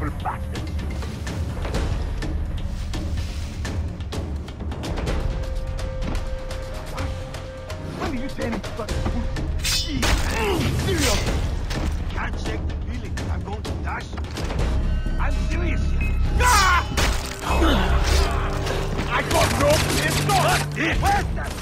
rebel bastards. When are you turning fucking Serious? Can't shake the feeling I'm going to dash. I'm serious. Ah! I got no pistol! Where's that